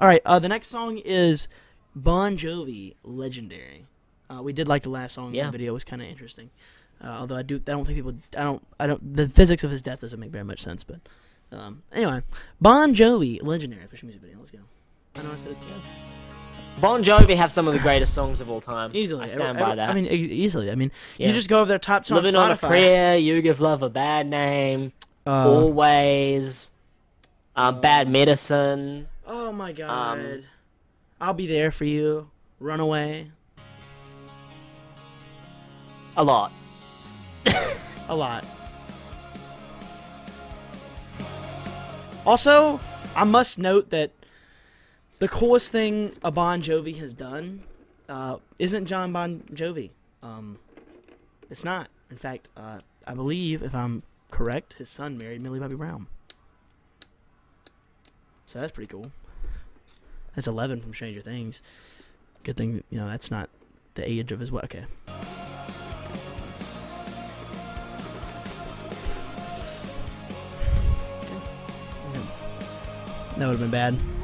All right. Uh, the next song is Bon Jovi, "Legendary." Uh, we did like the last song. Yeah. The video was kind of interesting. Uh, although I do, I don't think people, I don't, I don't. The physics of his death doesn't make very much sense. But um, anyway, Bon Jovi, "Legendary" official music video. Let's go. I know I said it. Yeah. Bon Jovi have some of the greatest songs of all time. Easily, I stand by that. I mean, easily. I mean, Yeah. you just go over their top song Living on a Spotify. prayer, you give love a bad name, Uh, always, um, bad medicine. Oh my god. Um, I'll be there for you. Runaway. A lot. A lot. Also, I must note that the coolest thing a Bon Jovi has done uh, isn't Jon Bon Jovi. Um, it's not. In fact, uh, I believe, if I'm correct, his son married Millie Bobby Brown. So that's pretty cool. That's 11 from Stranger Things. Good thing, you know, that's not the age of his what. Okay. That would have been bad.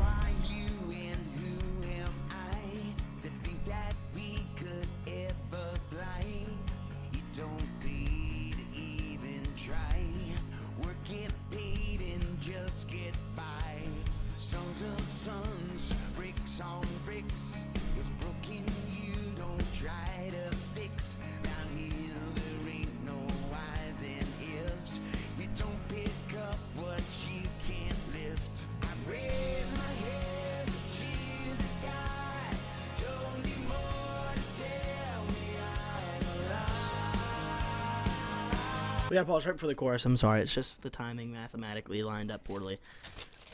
We gotta pause right before the chorus. I'm sorry. It's just the timing mathematically lined up poorly.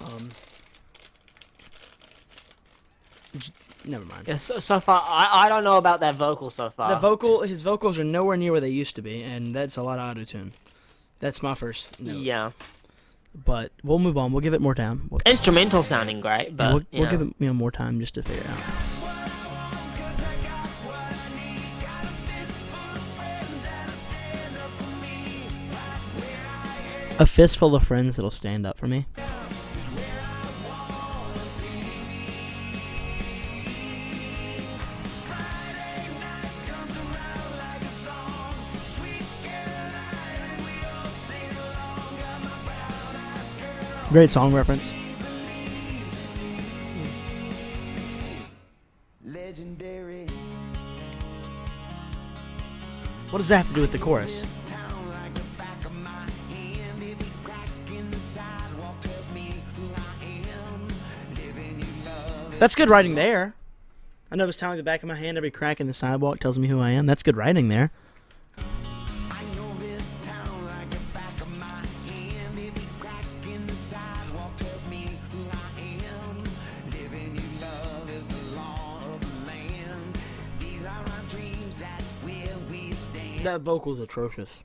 Um. Never mind. Yeah, so, so far, I, I don't know about that vocal so far. The vocal, his vocals are nowhere near where they used to be, and that's a lot of auto tune. That's my first note. Yeah. But we'll move on. We'll give it more time. We'll, Instrumental sounding great, but yeah, we'll, we'll give it you know more time just to figure it out. A fistful of friends that'll stand up for me. Great song reference. Legendary. What does that have to do with the chorus? That's good writing there. I know it's telling the back of my hand every crack in the sidewalk tells me who I am. That's good writing there. I know this town like the back of my hand. Every crack in the sidewalk tells me who I am. Living you love is the law of the land. These are our dreams, that's where we stand. That vocal's atrocious.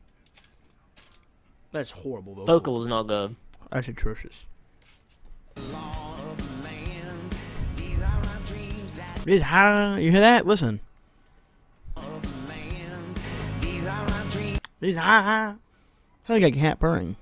That's horrible vocal. Vocal is not good. That's atrocious. It's high- You hear that? Listen. These high. Sounds like a cat purring.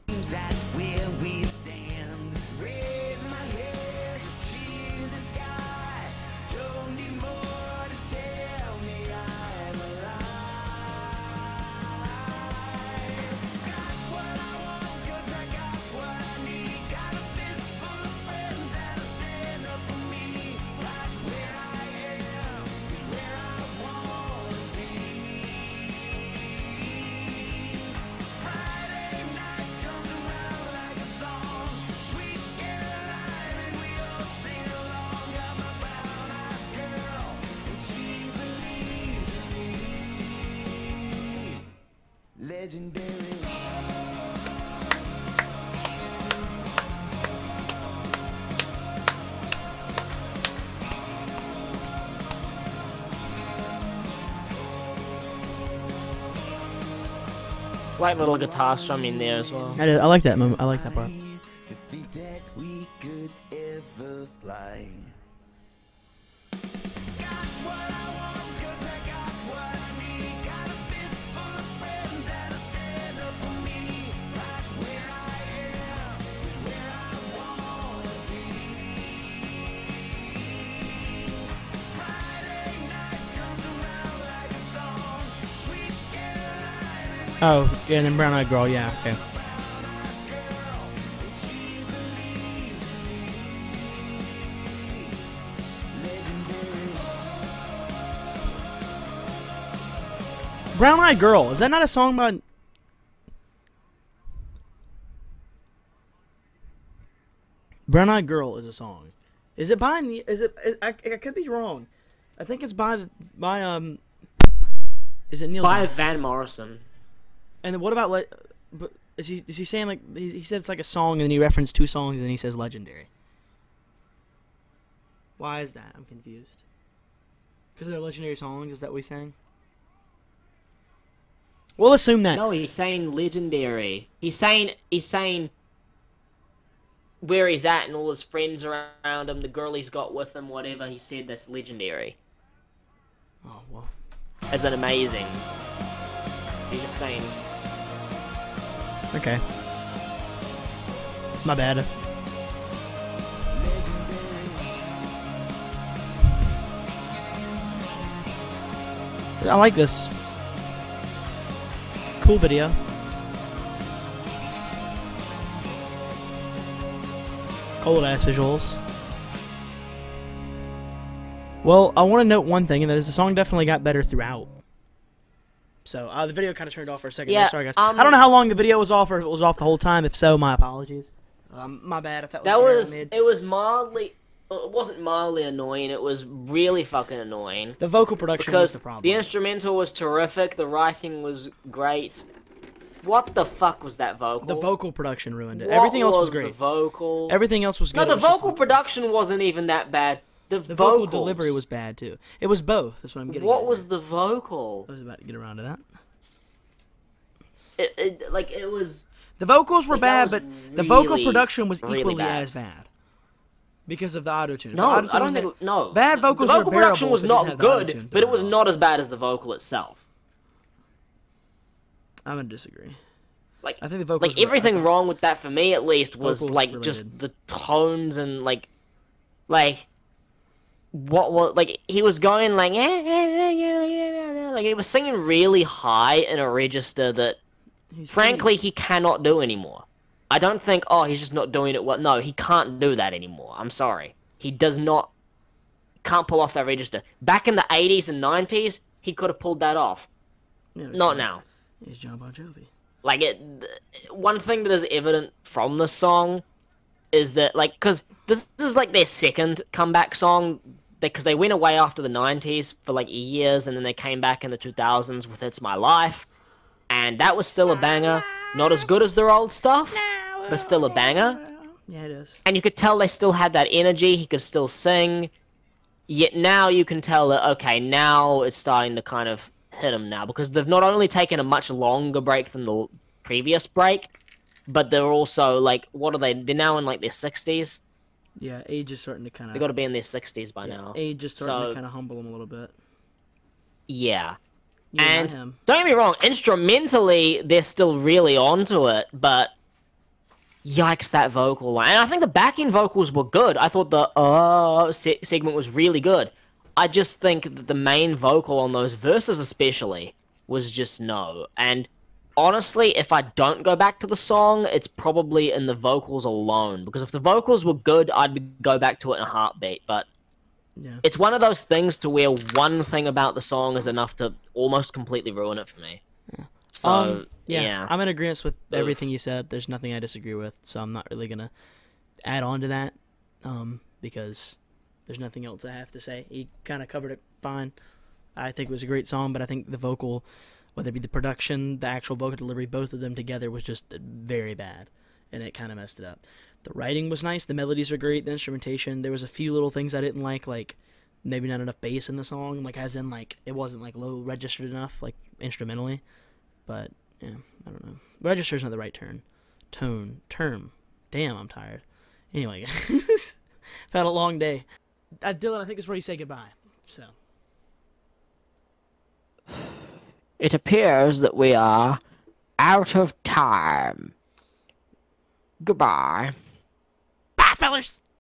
Legendary. Slight little guitar strum in there as well. I, did, I like that moment. I like that part. Oh, yeah, and then Brown Eyed Girl. Yeah, okay. Brown Eyed Girl. Is that not a song by? Brown Eyed Girl is a song. Is it by? Is it? I, I could be wrong. I think it's by by um. Is it Neil? By Diamond? Van Morrison. And then what about le- but is he is he saying like he, he said it's like a song and then he referenced two songs and then he says legendary. Why is that? I'm confused. Because they're legendary songs. Is that what he's saying? We'll assume that. No, he's saying legendary. He's saying he's saying where he's at and all his friends around him, the girl he's got with him, whatever. He said that's legendary. Oh well. As an amazing. He's just saying. Okay. My bad. I like this. Cool video. Cold ass visuals. Well, I want to note one thing, and that is the song definitely got better throughout. So uh, the video kind of turned off for a second. there. Yeah, sorry guys. um, I don't know how long the video was off, or if it was off the whole time. If so, my apologies. Um, my bad if that was. That an error I was it was mildly it wasn't mildly annoying, it was really fucking annoying. the vocal production was the problem. the instrumental was terrific, the writing was great. What the fuck was that vocal? The vocal production ruined it. What Everything else was the great. vocal. Everything else was good. no, the was vocal production wasn't even that bad. The, The vocal delivery was bad too. It was both. That's what I'm getting. What at was the vocal? I was about to get around to that. It, it, like it was. The vocals were Like, bad, but the vocal production was really equally bad. as bad because of the auto tune. No, I don't think. No, Bad vocals The were vocal production bearable was if it didn't not good, but it was not as bad as the vocal itself. I'm gonna disagree. Like I think the vocals like were- everything wrong with that for me at least was Vocals like related. just the tones and like like what was like he was going like "Eh, eh, eh, yeah, yeah, yeah," like he was singing really high in a register that He's frankly he cannot do anymore. I don't think oh he's just not doing it well. No, he can't do that anymore. I'm sorry. He does not can't pull off that register. Back in the 80s and 90s, he could have pulled that off. Not Jon- now. He's Jon Bon Jovi. Like it, one thing that is evident from the song is that like because this, this is like their second comeback song because they went away after the 90s for like years and then they came back in the 2000s with It's My Life and that was still a banger. Not as good as their old stuff but still a banger. Yeah, it is. and you could tell they still had that energy. He could still sing. Yet now you can tell that okay now it's starting to kind of hit him now because they've not only taken a much longer break than the previous break but they're also like what are they they're now in like their 60s Yeah, age is starting to kind of. they got to be in their 60s by now. Age is starting So- to kind of humble them a little bit. yeah. You and don't get me wrong instrumentally they're still really onto it but yikes that vocal line. And i think the backing vocals were good. I thought the uh se- segment was really good. I just think that the main vocal on those verses especially was just no. And honestly if i don't go back to the song it's probably in the vocals alone because if the vocals were good i'd go back to it in a heartbeat but Yeah. it's one of those things to where one thing about the song is enough to almost completely ruin it for me. So Um, yeah, yeah, I'm in agreement with everything you said. There's nothing I disagree with, so I'm not really gonna add on to that, um, because there's nothing else I have to say. He kind of covered it fine. I think it was a great song, but I think the vocal, whether it be the production, the actual vocal delivery, both of them together was just very bad, and it kind of messed it up. The writing was nice, the melodies were great, the instrumentation. There was a few little things I didn't like, like maybe not enough bass in the song, like as in like it wasn't like low registered enough, like instrumentally. But yeah, I don't know. Register's not the right turn. Tone. Term. Damn, I'm tired. Anyway, guys. I've had a long day. Uh, Dillon, I think it's where you say goodbye. So. It appears that we are out of time. Goodbye. Bye, fellas!